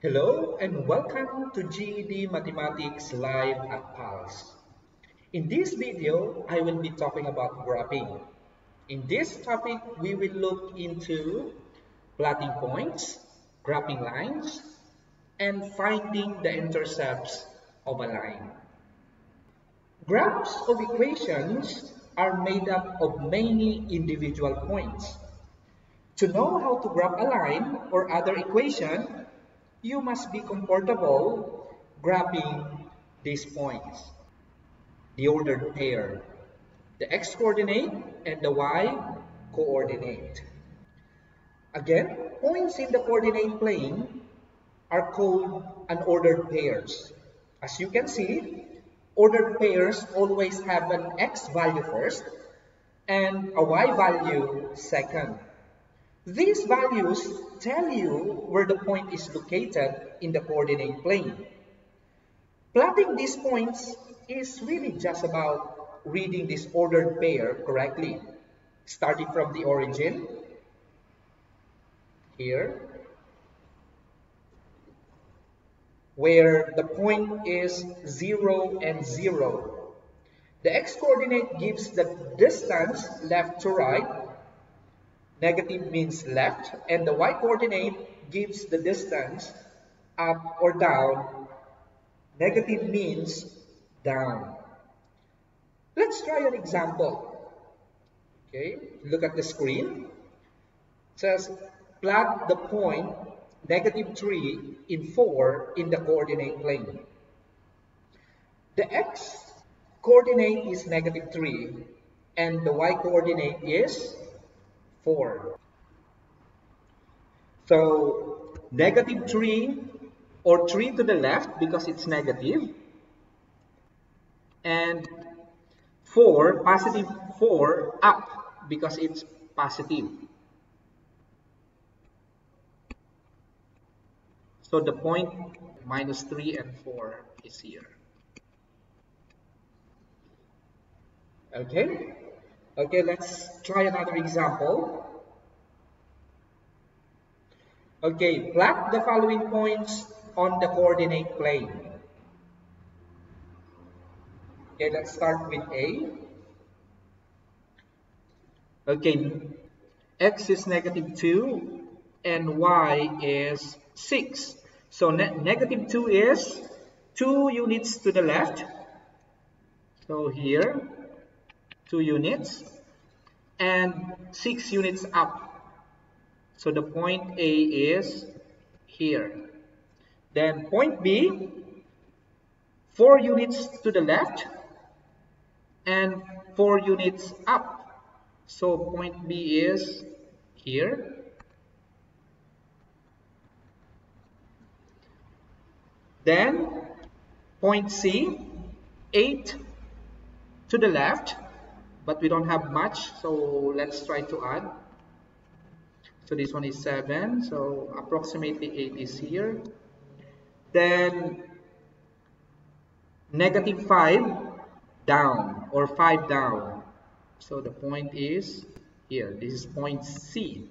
Hello and welcome to GED Mathematics Live at PALS. In this video, I will be talking about graphing. In this topic, we will look into plotting points, graphing lines, and finding the intercepts of a line. Graphs of equations are made up of many individual points. To know how to graph a line or other equation, you must be comfortable grabbing these points. The ordered pair, the x-coordinate and the y-coordinate. Again, points in the coordinate plane are called unordered pairs. As you can see, ordered pairs always have an x value first and a y value second. These values tell you where the point is located in the coordinate plane. Plotting these points is really just about reading this ordered pair correctly, starting from the origin, here, where the point is 0 and 0. The x-coordinate gives the distance left to right Negative means left, and the y-coordinate gives the distance up or down. Negative means down. Let's try an example. Okay, look at the screen. It says plot the point negative 3 in 4 in the coordinate plane. The x coordinate is negative 3 and the y coordinate is 4. So negative 3 or 3 to the left because it's negative and 4 positive 4 up because it's positive. So the point minus 3 and 4 is here. Okay. Okay, let's try another example. Okay, plot the following points on the coordinate plane. Okay, let's start with A. Okay, x is negative 2 and y is 6. So ne negative 2 is 2 units to the left. So here, 2 units and 6 units up. So the point A is here. Then point B, 4 units to the left and 4 units up. So point B is here. Then point C, 8 to the left but we don't have much so let's try to add. So this one is 7 so approximately 8 is here. Then negative 5 down or 5 down. So the point is here this is point C.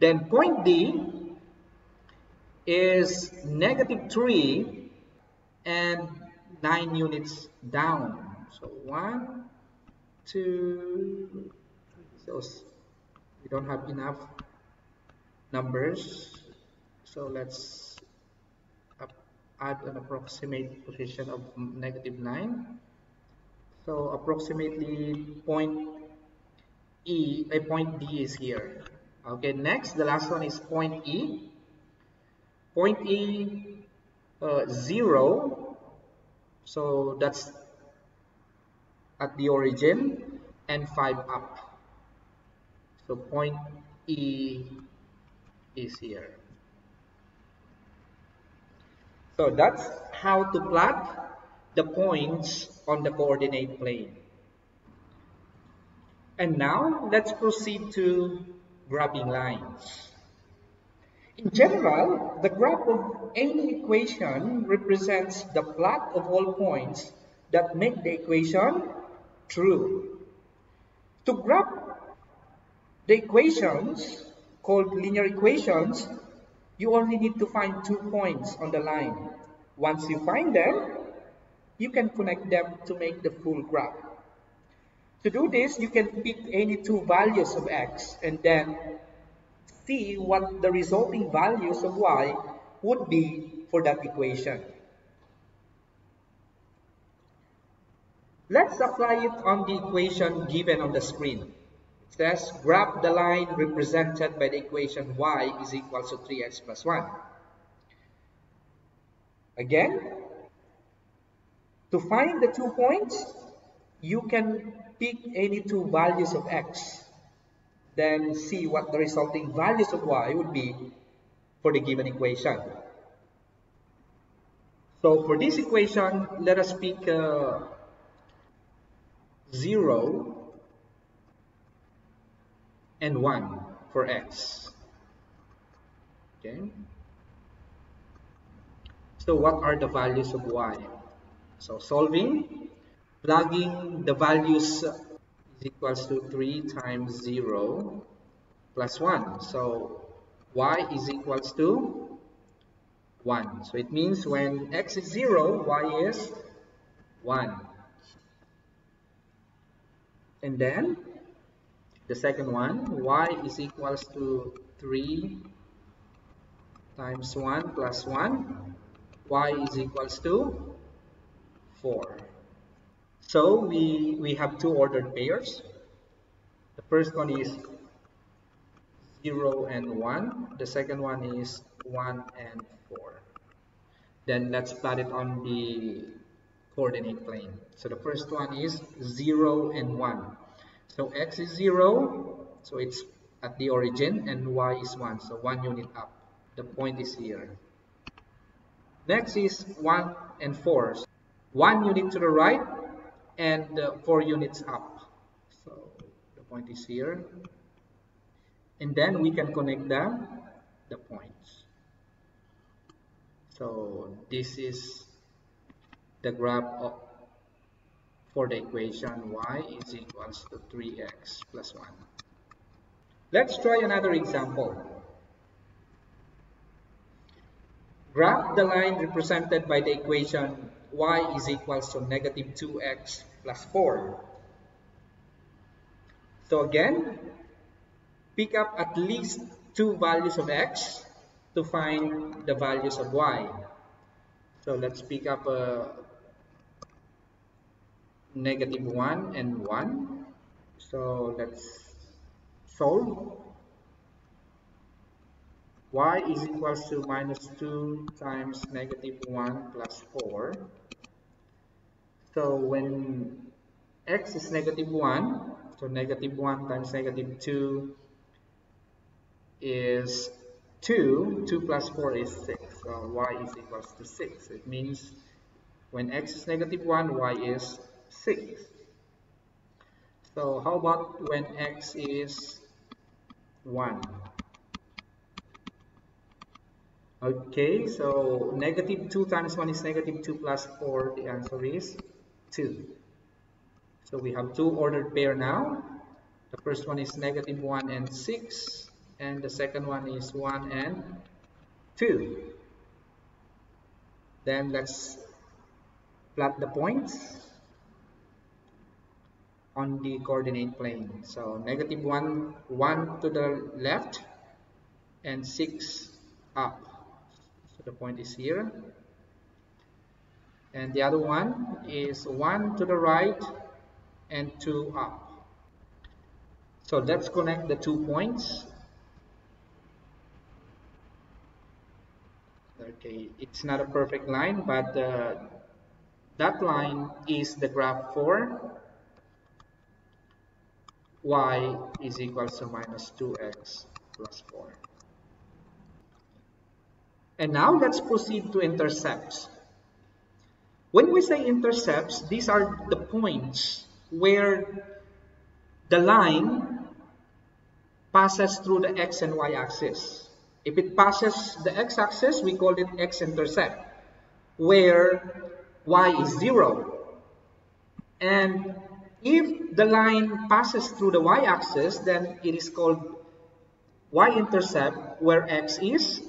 Then point D is negative 3 and 9 units down. So 1 to so we don't have enough numbers. So let's add an approximate position of negative 9 so approximately point E a point D is here. Okay next the last one is point E. Point E uh, 0 so that's at the origin and 5 up. So point E is here. So that's how to plot the points on the coordinate plane. And now let's proceed to graphing lines. In general, the graph of any equation represents the plot of all points that make the equation true. To graph the equations called linear equations, you only need to find two points on the line. Once you find them, you can connect them to make the full graph. To do this, you can pick any two values of x and then see what the resulting values of y would be for that equation. Let's apply it on the equation given on the screen. It says, graph the line represented by the equation y is equal to 3x plus 1. Again, to find the two points, you can pick any two values of x, then see what the resulting values of y would be for the given equation. So for this equation, let us pick uh, 0 and 1 for x. Okay. So what are the values of y? So solving, plugging the values is equals to 3 times 0 plus 1. So y is equals to 1. So it means when x is 0, y is 1. And then the second one, y is equals to 3 times 1 plus 1. y is equals to 4. So we, we have two ordered pairs. The first one is 0 and 1. The second one is 1 and 4. Then let's plot it on the coordinate plane. So the first one is 0 and 1. So x is 0, so it's at the origin, and y is 1, so 1 unit up. The point is here. Next is 1 and 4. 1 unit to the right and uh, 4 units up. So the point is here. And then we can connect them, the points. So this is the graph of, for the equation y is equals to 3x plus 1. Let's try another example. Graph the line represented by the equation y is equals to negative 2x plus 4. So again, pick up at least two values of x to find the values of y. So let's pick up a negative 1 and 1. So let's solve y is equals to minus 2 times negative 1 plus 4. So when x is negative 1, so negative 1 times negative 2 is 2. 2 plus 4 is 6. So y is equals to 6. It means when x is negative 1, y is 6. So how about when x is 1? Okay, so negative 2 times 1 is negative 2 plus 4. The answer is 2. So we have two ordered pair now. The first one is negative 1 and 6. And the second one is 1 and 2. Then let's plot the points on the coordinate plane. So negative 1, 1 to the left and 6 up. So the point is here. And the other one is one to the right and two up. So let's connect the two points. Okay it's not a perfect line but uh, that line is the graph for y is equals to minus 2x plus 4 and now let's proceed to intercepts. When we say intercepts, these are the points where the line passes through the x and y axis. If it passes the x-axis, we call it x-intercept, where y is 0. And if the line passes through the y-axis, then it is called y-intercept, where x is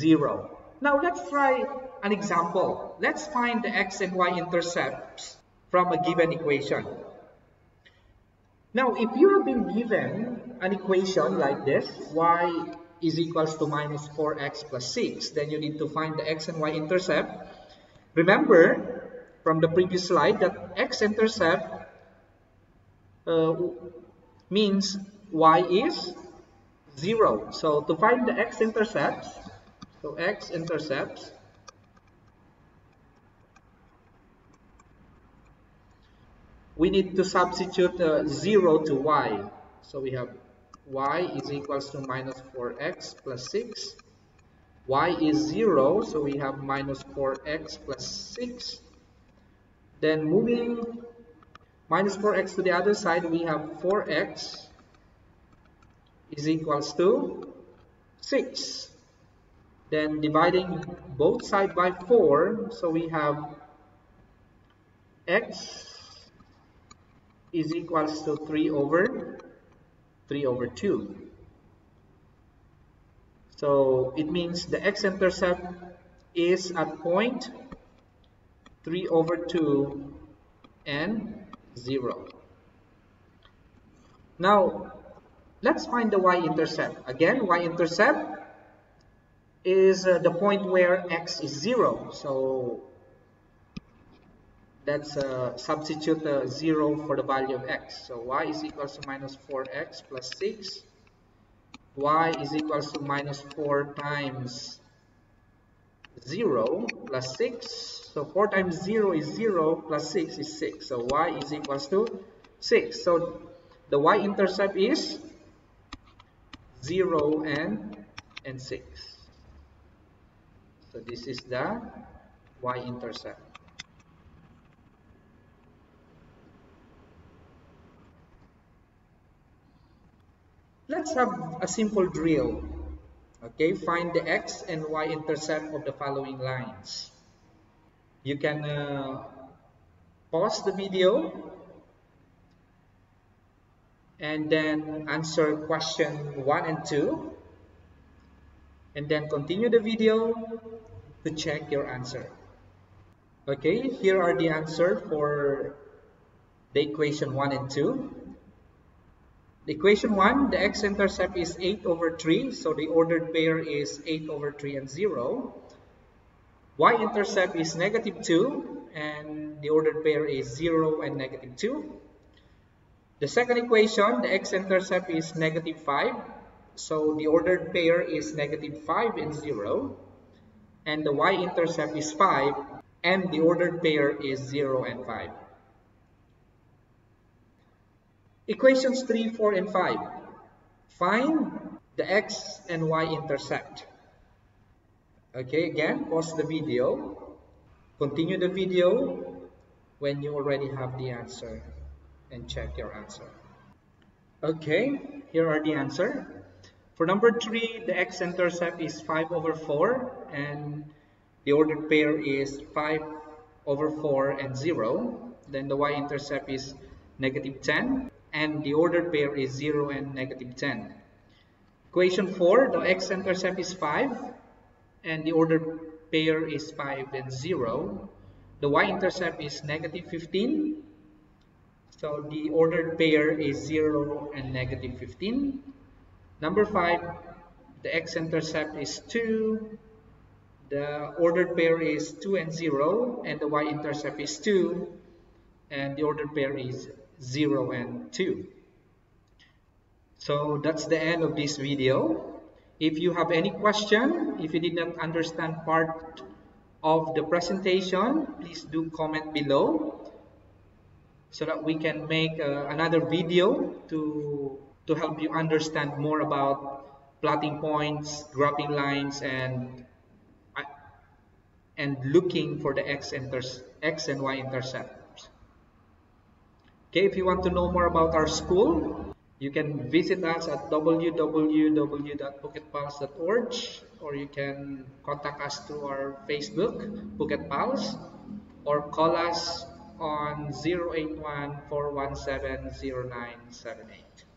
0. Now let's try an example. Let's find the x and y intercepts from a given equation. Now if you have been given an equation like this, y is equals to minus 4x plus 6, then you need to find the x and y intercept. Remember from the previous slide that x-intercept uh, means y is 0. So to find the x-intercepts, so x-intercepts we need to substitute uh, 0 to y. So we have y is equals to minus 4x plus 6. y is 0, so we have minus 4x plus 6. Then moving minus 4x to the other side, we have 4x is equals to 6. Then dividing both sides by 4, so we have x is equals to 3 over 3 over 2. So it means the x-intercept is at point 3 over 2 and 0. Now, let's find the y-intercept. Again, y-intercept is uh, the point where x is 0. So, let's uh, substitute uh, 0 for the value of x. So, y is equal to minus 4x plus 6. y is equal to minus 4 times 0 plus 6 so 4 times 0 is 0 plus 6 is 6. So y is equals to 6. So the y-intercept is 0 and, and 6. So this is the y-intercept. Let's have a simple drill. Okay, find the x and y intercept of the following lines you can uh, pause the video and then answer question 1 and 2 and then continue the video to check your answer. Okay, here are the answer for the equation 1 and 2. The equation 1, the x-intercept is 8 over 3, so the ordered pair is 8 over 3 and 0 y-intercept is negative 2 and the ordered pair is 0 and negative 2. The second equation, the x-intercept is negative 5. So the ordered pair is negative 5 and 0. And the y-intercept is 5 and the ordered pair is 0 and 5. Equations 3, 4, and 5. Find the x and y intercept. Okay, again, pause the video. Continue the video when you already have the answer and check your answer. Okay, here are the answer. For number 3, the x-intercept is 5 over 4 and the ordered pair is 5 over 4 and 0. Then the y-intercept is negative 10 and the ordered pair is 0 and negative 10. Equation 4, the x-intercept is 5 and the ordered pair is 5 and 0. The y-intercept is negative 15. So the ordered pair is 0 and negative 15. Number 5, the x-intercept is 2. The ordered pair is 2 and 0. And the y-intercept is 2. And the ordered pair is 0 and 2. So that's the end of this video. If you have any question, if you did not understand part of the presentation, please do comment below so that we can make uh, another video to, to help you understand more about plotting points, dropping lines, and uh, and looking for the x, x and y intercepts. Okay, if you want to know more about our school, you can visit us at www.phuketpals.org or you can contact us through our Facebook, Phuket Pals, or call us on 081 417 0978.